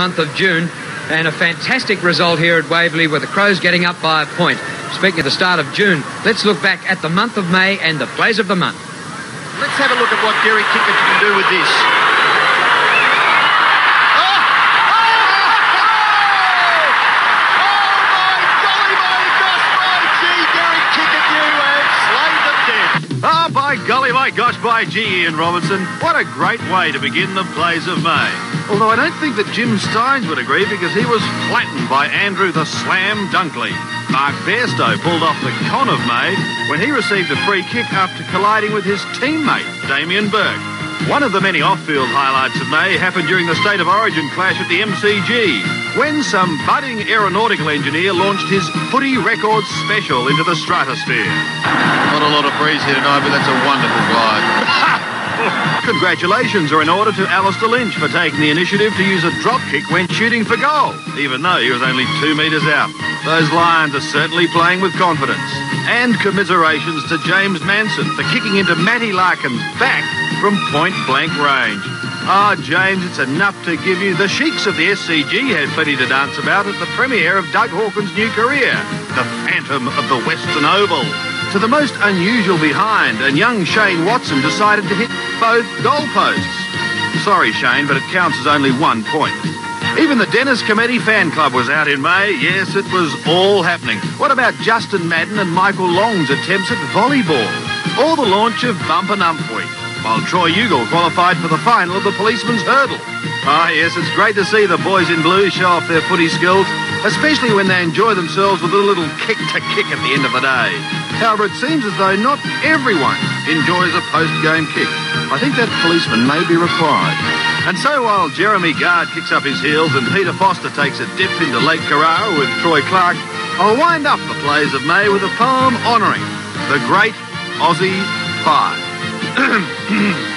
month of June. And a fantastic result here at Waverley with the Crows getting up by a point. Speaking of the start of June, let's look back at the month of May and the plays of the month. Let's have a look at what Gary Kickett can do with this. My gosh, by gee, Ian Robinson. What a great way to begin the plays of May. Although I don't think that Jim Stynes would agree because he was flattened by Andrew the Slam Dunkley. Mark Bairstow pulled off the con of May when he received a free kick after colliding with his teammate, Damian Bourke. One of the many off-field highlights of May happened during the State of Origin clash at the MCG, when some budding aeronautical engineer launched his footy records special into the stratosphere. Not a lot of breeze here tonight, but that's a wonderful glide. Congratulations are in order to Alastair Lynch for taking the initiative to use a drop kick when shooting for goal, even though he was only two metres out. Those Lions are certainly playing with confidence. And commiserations to James Manson for kicking into Matty Larkin's back from point blank range. Ah, James, it's enough to give you the sheiks of the SCG had plenty to dance about at the premiere of Doug Hawkins' new career, The Phantom of the Western Oval. To the most unusual behind, and young Shane Watson decided to hit both goalposts. Sorry, Shane, but it counts as only one point. Even the Dennis Commetti fan club was out in May. Yes, it was all happening. What about Justin Madden and Michael Long's attempts at volleyball? Or the launch of Bumper Numpweek, while Troy Ugle qualified for the final of the policeman's hurdle. Ah, yes, it's great to see the boys in blue show off their footy skills, especially when they enjoy themselves with a little kick to kick at the end of the day. However, it seems as though not everyone enjoys a post-game kick. I think that policeman may be required. And so while Jeremy Gard kicks up his heels and Peter Foster takes a dip into Lake Carrara with Troy Clark, I'll wind up the plays of May with a poem honouring the great Aussie Pie.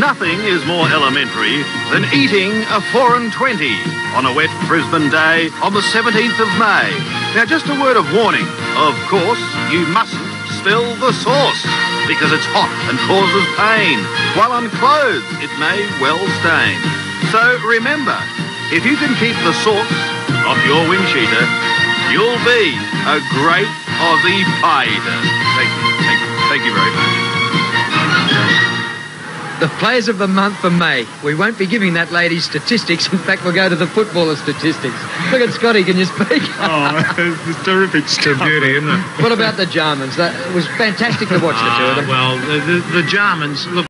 Nothing is more elementary than eating a 4 and 20 on a wet Brisbane day on the 17th of May. Now, just a word of warning. Of course, you mustn't spill the sauce because it's hot and causes pain. While on clothes, it may well stain. So remember, if you can keep the sauce off your cheater, you'll be a great Aussie pie eater. Thank you, thank you, thank you very much. The players of the month for May. We won't be giving that lady statistics. In fact, we'll go to the footballer statistics. Look at Scotty, can you speak? Oh, it's terrific stuff. beauty, isn't it? what about the Germans? That it was fantastic to watch the two of them. Ah, well, the, the, the Germans, look,